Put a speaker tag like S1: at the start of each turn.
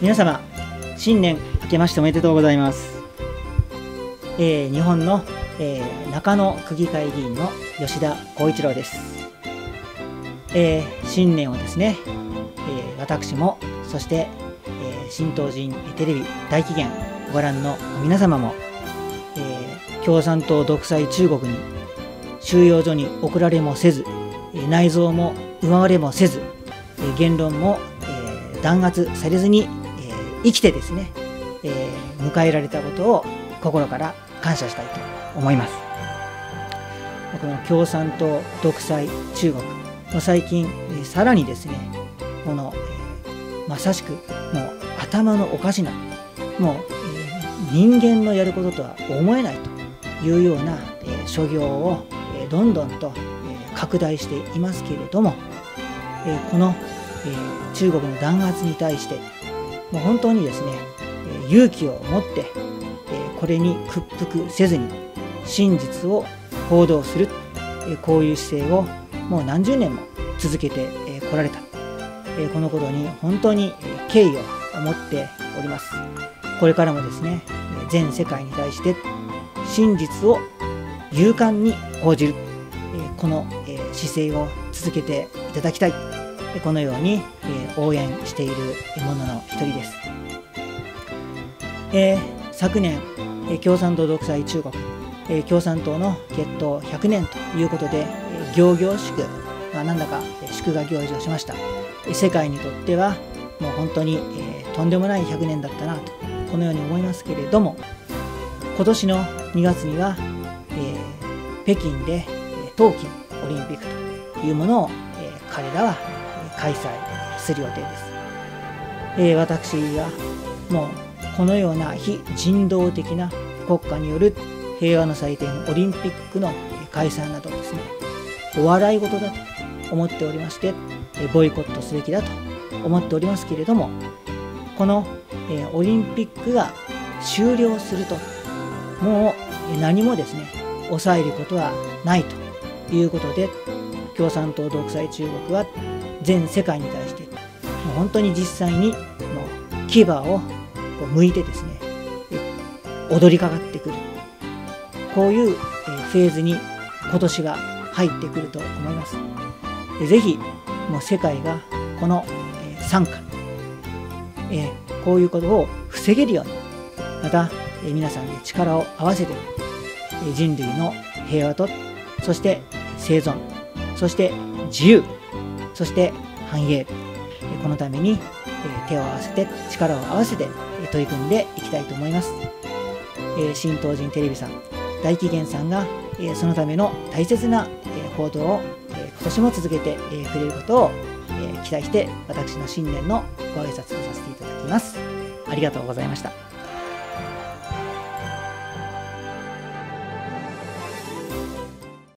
S1: 皆様新年明けましておめでとうございます、えー、日本の、えー、中野区議会議員の吉田光一郎です、えー、新年をですね、え私もそして、え新東人テレビ大紀元ご覧の皆様も、え共産党独裁中国に収容所に送られもせず内臓も奪われもせず言論も弾圧されずに生きてですね、えー、迎えられたことを心から感謝したいと思います。この共産党独裁中国最近さらにですねこの、えー、まさしくもう頭のおかしなもう、えー、人間のやることとは思えないというような、えー、諸行を、えー、どんどんと、えー、拡大していますけれども、えー、この、えー、中国の弾圧に対してもう本当にですね勇気を持ってこれに屈服せずに真実を報道するこういう姿勢をもう何十年も続けてこられた。このことに本当に敬意を持っております。これからもですね全世界に対して真実を勇敢に報じるこの姿勢を続けていただきたい。このように応援しているものの一人です。えー、昨年、共産党独裁中国、え、共産党の決闘100年ということで、え、行々しく、まあ、なんだか祝賀行事をしました。世界にとってはもう本当に、えー、とんでもない100年だったなとこのように思いますけれども今年の2月には、えー、北京で冬季オリンピックというものを、えー、彼らは開催する予定です。えー、私はもうこのような非人道的な国家による平和の祭典オリンピックの開催などですねお笑い事だと思っておりましてボイコットすべきだと思っておりますけれどもこのオリンピックが終了するともう何もですね抑えることはないということで共産党独裁中国は全世界に対してもう本当に実際にもう牙をこう向いてですね踊りかかってくるこういうフェーズに今年が入ってくると思います。ぜひもう世界がこの参加、えこういうことを防げるようにまた皆さんで力を合わせて人類の平和とそして生存そして自由そして繁栄このために手を合わせて力を合わせて取り組んでいきたいと思います。新東人テレビさん大紀元さんがそのための大切な報道を今年も続けてくれることを期待して私の新年のご挨拶とさせていただきます。ありがとうございました。